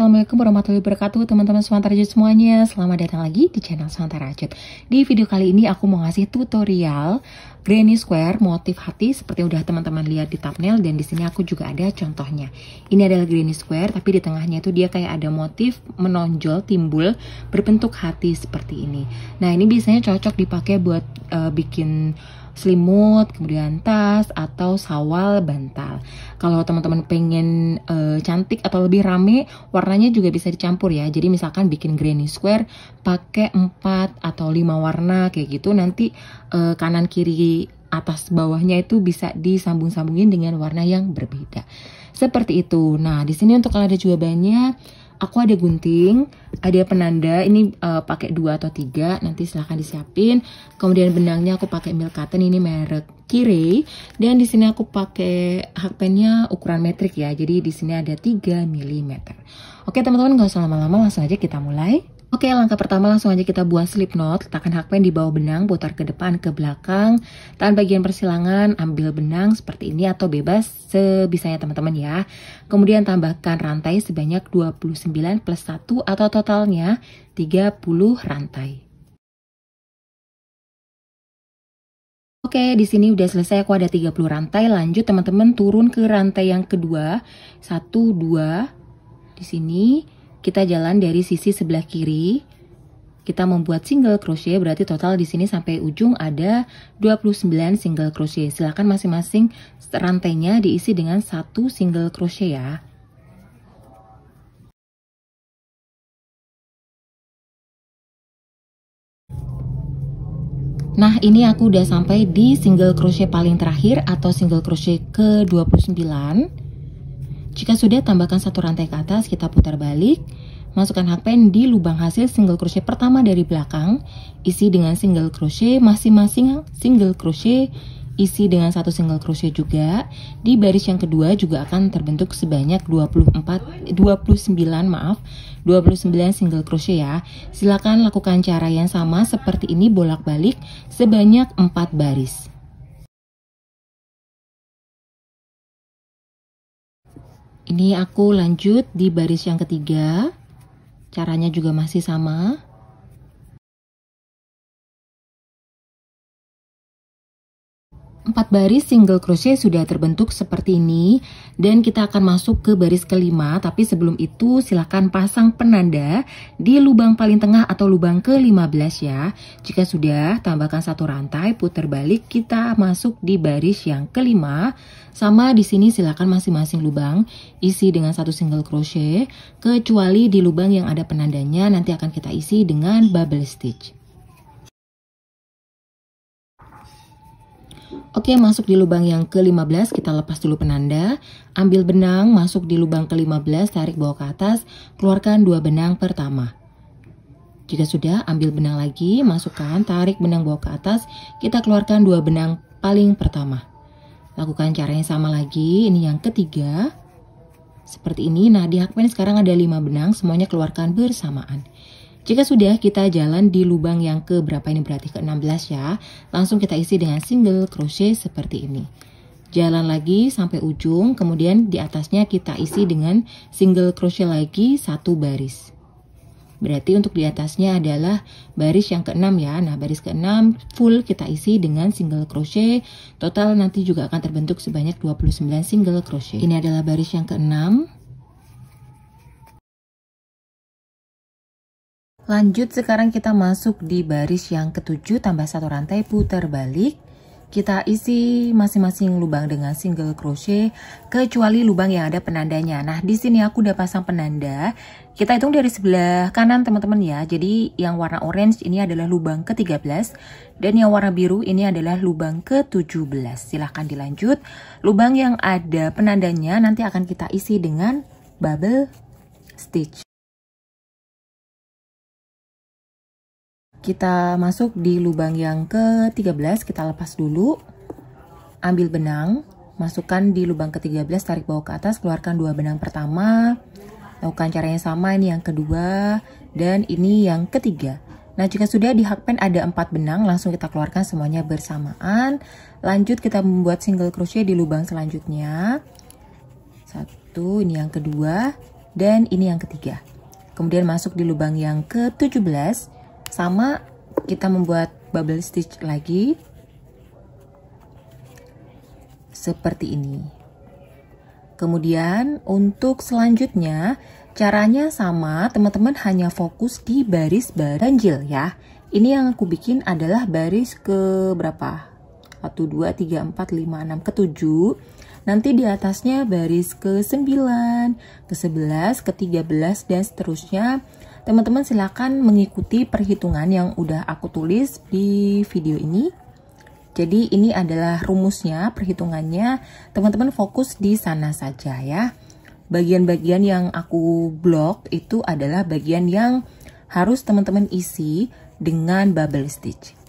Assalamualaikum warahmatullahi wabarakatuh teman-teman Semantar Rajut semuanya. Selamat datang lagi di channel Semantar Rajut Di video kali ini aku mau ngasih tutorial Granny Square motif hati seperti udah teman-teman lihat di thumbnail Dan di sini aku juga ada contohnya. Ini adalah Granny Square tapi di tengahnya itu dia kayak ada motif menonjol, timbul berbentuk hati seperti ini. Nah ini biasanya cocok dipakai buat uh, bikin selimut, kemudian tas atau sawal bantal. Kalau teman-teman pengen uh, cantik atau lebih rame, warnanya juga bisa dicampur ya. Jadi misalkan bikin granny square pakai 4 atau 5 warna kayak gitu nanti uh, kanan kiri atas bawahnya itu bisa disambung-sambungin dengan warna yang berbeda. Seperti itu. Nah, di sini untuk kalau ada jawabannya aku ada gunting, ada penanda, ini uh, pakai dua atau tiga, nanti silahkan disiapin. Kemudian benangnya aku pakai milk cotton, ini merek Kirei. Dan di sini aku pakai hakpennya ukuran metrik ya, jadi di sini ada 3 mm. Oke teman-teman, gak usah lama-lama, langsung aja kita mulai. Oke, langkah pertama langsung aja kita buat slip knot. Letakkan hakpen di bawah benang, putar ke depan, ke belakang. Tahan bagian persilangan, ambil benang seperti ini atau bebas sebisanya teman-teman ya. Kemudian tambahkan rantai sebanyak 29 plus 1 atau totalnya 30 rantai. Oke, di sini udah selesai aku ada 30 rantai. Lanjut teman-teman turun ke rantai yang kedua. 1 2 di sini kita jalan dari sisi sebelah kiri. Kita membuat single crochet berarti total di sini sampai ujung ada 29 single crochet. Silahkan masing-masing rantainya diisi dengan satu single crochet ya. Nah ini aku udah sampai di single crochet paling terakhir atau single crochet ke 29 jika sudah, tambahkan satu rantai ke atas, kita putar balik. Masukkan hakpen di lubang hasil single crochet pertama dari belakang. Isi dengan single crochet, masing-masing single crochet isi dengan satu single crochet juga. Di baris yang kedua juga akan terbentuk sebanyak 24 29 maaf, 29 single crochet ya. Silakan lakukan cara yang sama seperti ini bolak-balik sebanyak 4 baris. Ini aku lanjut di baris yang ketiga. Caranya juga masih sama. Empat baris single crochet sudah terbentuk seperti ini. Dan kita akan masuk ke baris kelima. Tapi sebelum itu silahkan pasang penanda di lubang paling tengah atau lubang ke-15 ya. Jika sudah tambahkan satu rantai putar balik. Kita masuk di baris yang kelima. Sama di sini silahkan masing-masing lubang isi dengan satu single crochet. Kecuali di lubang yang ada penandanya nanti akan kita isi dengan bubble stitch. Oke, masuk di lubang yang ke-15, kita lepas dulu penanda. Ambil benang, masuk di lubang ke-15, tarik bawah ke atas, keluarkan dua benang pertama. Jika sudah, ambil benang lagi, masukkan, tarik benang bawah ke atas, kita keluarkan dua benang paling pertama. Lakukan cara yang sama lagi, ini yang ketiga. Seperti ini, nah di hakmen sekarang ada lima benang, semuanya keluarkan bersamaan. Jika sudah kita jalan di lubang yang ke berapa ini berarti ke 16 ya. Langsung kita isi dengan single crochet seperti ini. Jalan lagi sampai ujung, kemudian di atasnya kita isi dengan single crochet lagi satu baris. Berarti untuk di atasnya adalah baris yang ke-6 ya. Nah, baris ke-6 full kita isi dengan single crochet. Total nanti juga akan terbentuk sebanyak 29 single crochet. Ini adalah baris yang ke-6. Lanjut sekarang kita masuk di baris yang ketujuh tambah satu rantai putar balik. Kita isi masing-masing lubang dengan single crochet kecuali lubang yang ada penandanya. Nah, di sini aku udah pasang penanda. Kita hitung dari sebelah kanan teman-teman ya. Jadi yang warna orange ini adalah lubang ke-13 dan yang warna biru ini adalah lubang ke-17. Silahkan dilanjut. Lubang yang ada penandanya nanti akan kita isi dengan bubble stitch. Kita masuk di lubang yang ke-13, kita lepas dulu. Ambil benang, masukkan di lubang ke-13, tarik bawah ke atas, keluarkan dua benang pertama. Lakukan cara yang sama, ini yang kedua, dan ini yang ketiga. Nah, jika sudah di hakpen ada empat benang, langsung kita keluarkan semuanya bersamaan. Lanjut kita membuat single crochet di lubang selanjutnya. Satu, ini yang kedua. dan ini yang ketiga. Kemudian masuk di lubang yang ke-17, sama kita membuat bubble stitch lagi. Seperti ini. Kemudian untuk selanjutnya, caranya sama, teman-teman hanya fokus di baris ganjil ya. Ini yang aku bikin adalah baris ke berapa? 1, 2, 3, 4, 5, 6, ke 7. Nanti di atasnya baris ke 9, ke 11, ke 13, dan seterusnya. Teman-teman silakan mengikuti perhitungan yang udah aku tulis di video ini. Jadi ini adalah rumusnya, perhitungannya. Teman-teman fokus di sana saja ya. Bagian-bagian yang aku blok itu adalah bagian yang harus teman-teman isi dengan bubble stitch.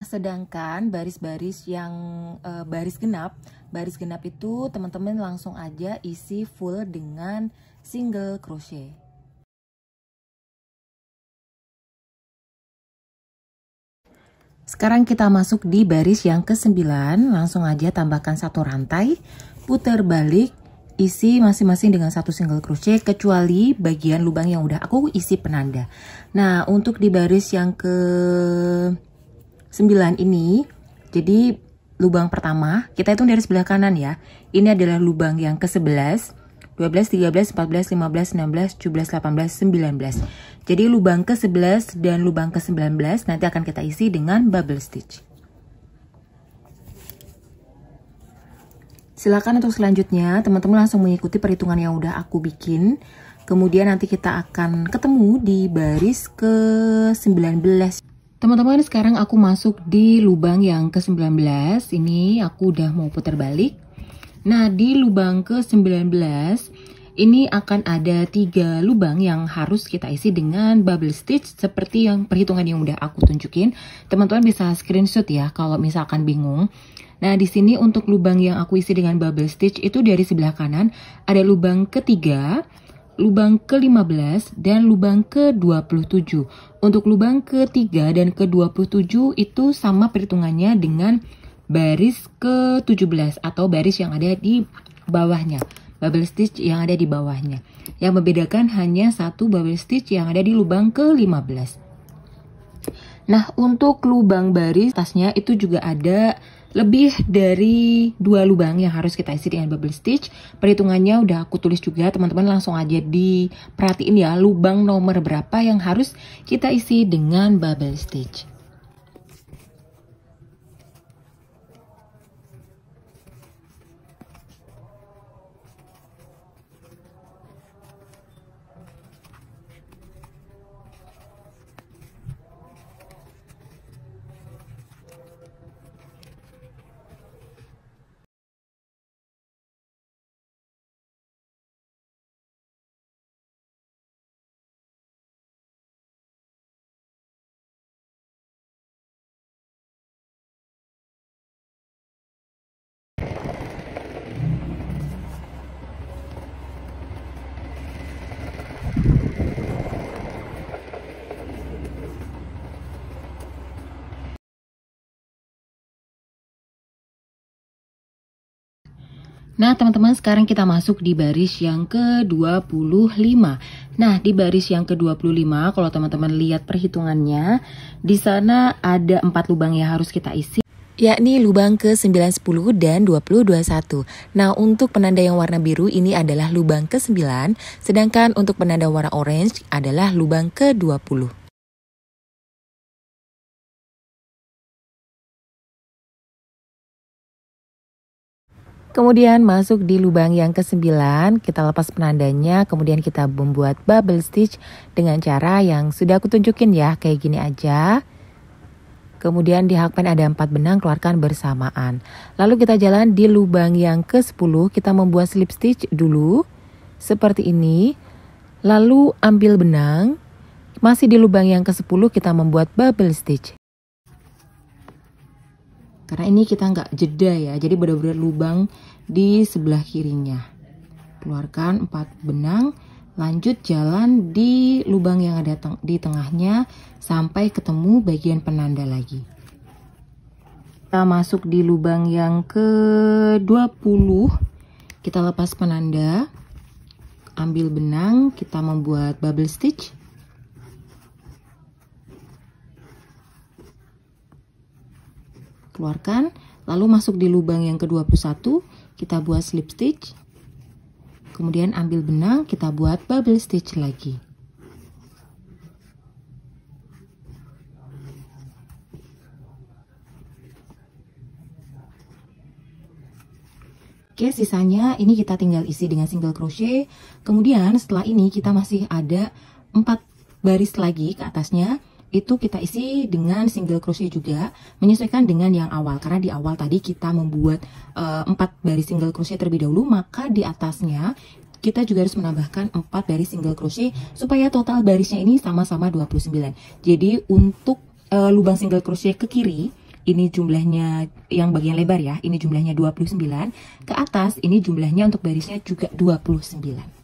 Sedangkan baris-baris yang e, baris genap, baris genap itu teman-teman langsung aja isi full dengan single crochet. Sekarang kita masuk di baris yang ke-9, langsung aja tambahkan satu rantai, putar balik isi masing-masing dengan satu single crochet kecuali bagian lubang yang udah aku isi penanda. Nah, untuk di baris yang ke 9 ini, jadi lubang pertama, kita hitung dari sebelah kanan ya. Ini adalah lubang yang ke-11, 12, 13, 14, 15, 16, 17, 18, 19. Jadi lubang ke-11 dan lubang ke-19 nanti akan kita isi dengan bubble stitch. Silakan untuk selanjutnya teman-teman langsung mengikuti perhitungan yang udah aku bikin. Kemudian nanti kita akan ketemu di baris ke-19. Teman-teman sekarang aku masuk di lubang yang ke-19. Ini aku udah mau putar balik. Nah di lubang ke-19 ini akan ada tiga lubang yang harus kita isi dengan bubble stitch seperti yang perhitungan yang udah aku tunjukin. Teman-teman bisa screenshot ya kalau misalkan bingung. Nah, di sini untuk lubang yang aku isi dengan bubble stitch itu dari sebelah kanan ada lubang ketiga, lubang ke-15 dan lubang ke-27. Untuk lubang ketiga dan ke-27 itu sama perhitungannya dengan baris ke-17 atau baris yang ada di bawahnya. Bubble stitch yang ada di bawahnya. Yang membedakan hanya satu bubble stitch yang ada di lubang ke-15. Nah, untuk lubang baris tasnya itu juga ada lebih dari dua lubang yang harus kita isi dengan bubble stitch. Perhitungannya udah aku tulis juga, teman-teman langsung aja diperhatiin ya lubang nomor berapa yang harus kita isi dengan bubble stitch. Nah, teman-teman, sekarang kita masuk di baris yang ke-25. Nah, di baris yang ke-25, kalau teman-teman lihat perhitungannya, di sana ada empat lubang yang harus kita isi yakni lubang ke-9, 10, dan 20, 21. Nah, untuk penanda yang warna biru ini adalah lubang ke-9, sedangkan untuk penanda warna orange adalah lubang ke-20. Kemudian masuk di lubang yang ke-9, kita lepas penandanya, kemudian kita membuat bubble stitch dengan cara yang sudah aku tunjukin ya, kayak gini aja. Kemudian di hakpen ada 4 benang, keluarkan bersamaan. Lalu kita jalan di lubang yang ke-10, kita membuat slip stitch dulu, seperti ini. Lalu ambil benang, masih di lubang yang ke-10 kita membuat bubble stitch. Karena ini kita nggak jeda ya, jadi benar-benar lubang di sebelah kirinya. Keluarkan 4 benang, lanjut jalan di lubang yang ada teng di tengahnya sampai ketemu bagian penanda lagi. kita masuk di lubang yang ke-20 kita lepas penanda. Ambil benang. Kita membuat bubble stitch keluarkan lalu masuk di lubang yang ke-21 kita buat slip stitch kemudian ambil benang kita buat bubble stitch lagi Oke, sisanya ini kita tinggal isi dengan single crochet. Kemudian setelah ini kita masih ada 4 baris lagi ke atasnya. Itu kita isi dengan single crochet juga, menyesuaikan dengan yang awal. Karena di awal tadi kita membuat uh, eh, 4 baris single crochet terlebih dahulu, maka di atasnya kita juga harus menambahkan 4 baris single crochet supaya total barisnya ini sama-sama 29. Jadi untuk uh, lubang single crochet ke kiri ini jumlahnya yang bagian lebar ya, ini jumlahnya 29. Ke atas ini jumlahnya untuk barisnya juga 29.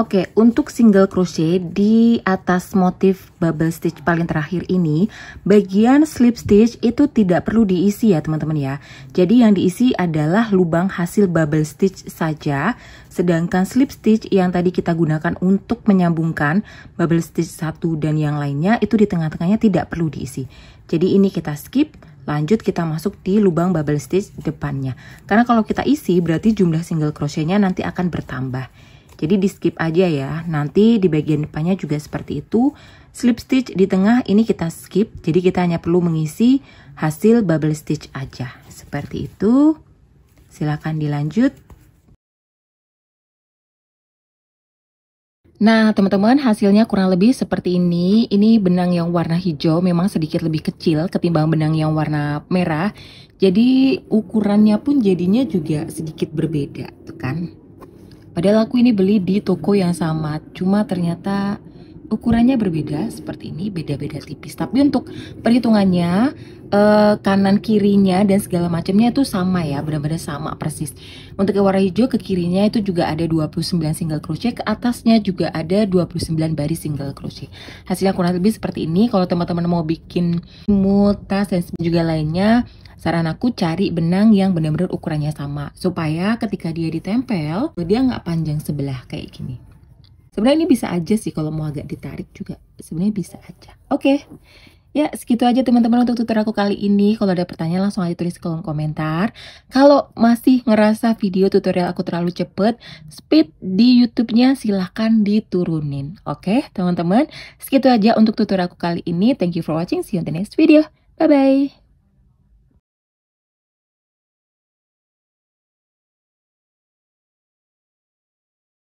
Oke, untuk single crochet di atas motif bubble stitch paling terakhir ini, bagian slip stitch itu tidak perlu diisi ya teman-teman ya. Jadi yang diisi adalah lubang hasil bubble stitch saja, sedangkan slip stitch yang tadi kita gunakan untuk menyambungkan bubble stitch satu dan yang lainnya itu di tengah-tengahnya tidak perlu diisi. Jadi ini kita skip, lanjut kita masuk di lubang bubble stitch depannya. Karena kalau kita isi berarti jumlah single crochetnya nanti akan bertambah. Jadi di skip aja ya. Nanti di bagian depannya juga seperti itu. Slip stitch di tengah ini kita skip. Jadi kita hanya perlu mengisi hasil bubble stitch aja. Seperti itu. Silahkan dilanjut. Nah, teman-teman, hasilnya kurang lebih seperti ini. Ini benang yang warna hijau memang sedikit lebih kecil ketimbang benang yang warna merah. Jadi, ukurannya pun jadinya juga sedikit berbeda, tuh kan? Padahal aku ini beli di toko yang sama, cuma ternyata ukurannya berbeda seperti ini, beda-beda tipis. Tapi untuk perhitungannya uh, kanan kirinya dan segala macamnya itu sama ya, benar-benar sama persis. Untuk yang warna hijau ke kirinya itu juga ada 29 single crochet, ke atasnya juga ada 29 baris single crochet. Hasilnya kurang lebih seperti ini. Kalau teman-teman mau bikin tas dan juga lainnya, saran aku cari benang yang benar-benar ukurannya sama supaya ketika dia ditempel dia nggak panjang sebelah kayak gini sebenarnya ini bisa aja sih kalau mau agak ditarik juga sebenarnya bisa aja oke okay. Ya, segitu aja teman-teman untuk tutor aku kali ini. Kalau ada pertanyaan langsung aja tulis kolom komentar. Kalau masih ngerasa video tutorial aku terlalu cepet, speed di YouTube-nya silahkan diturunin. Oke, teman-teman. Segitu aja untuk tutor aku kali ini. Thank you for watching. See you on the next video. Bye-bye.